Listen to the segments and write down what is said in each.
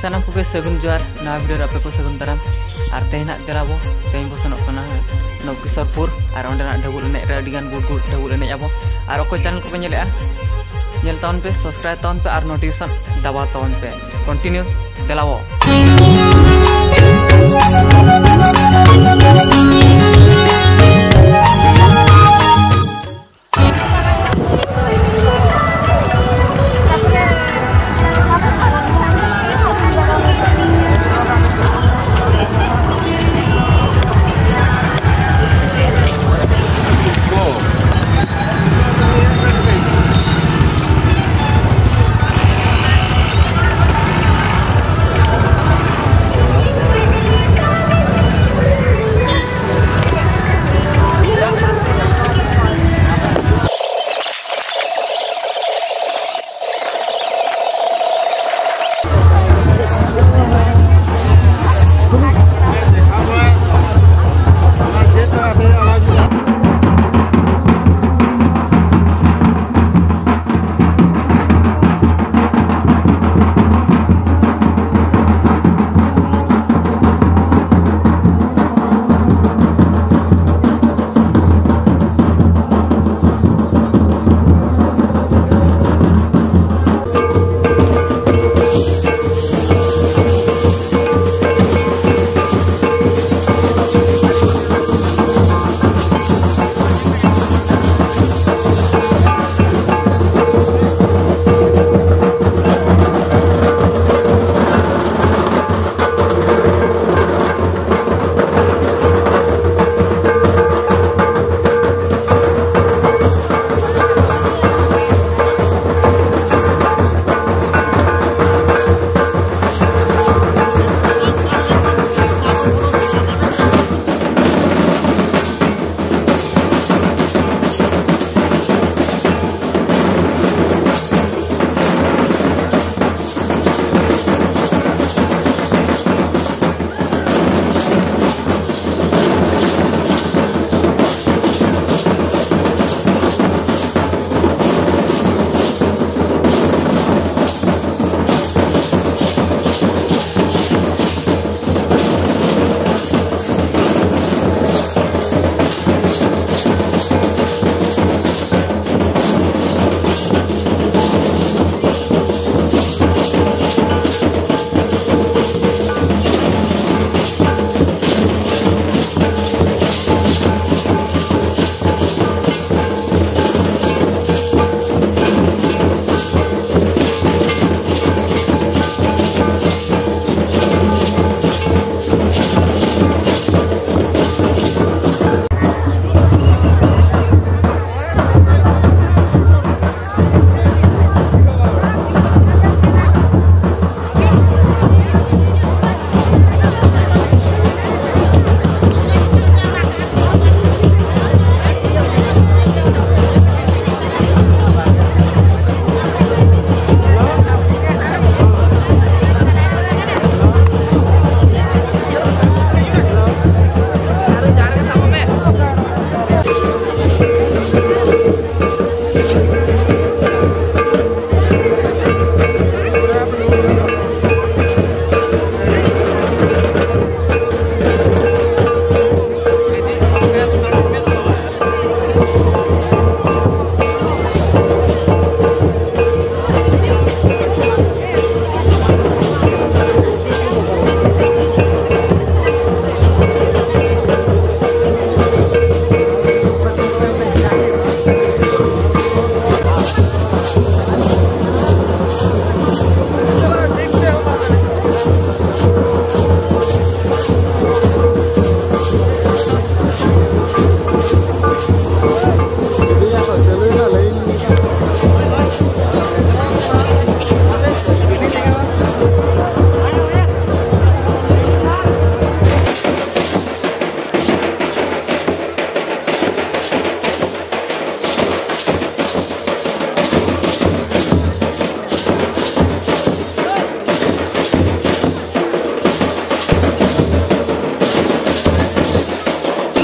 Salam kuke segun juar. Nah video rapi ku segun taran arte nak terabo pengin ku senok kena nok kisor pur arong dan nak bulan nek radingan bulku ada bulan nek abo arok ku channel ku penyel ya nyel tahun pe subscribe tahun pe ar notisan dawa tahun pe. Continue. Terabo Thank.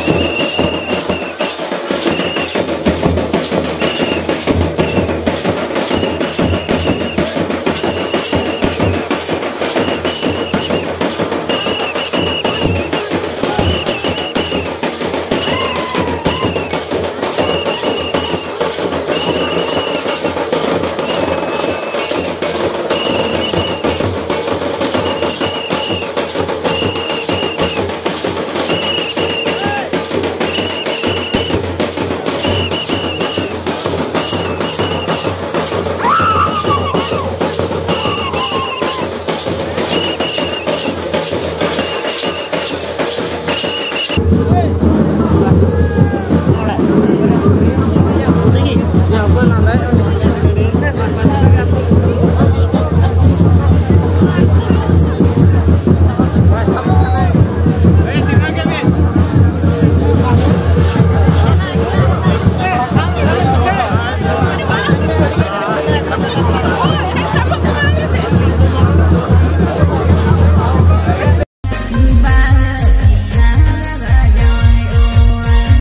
you.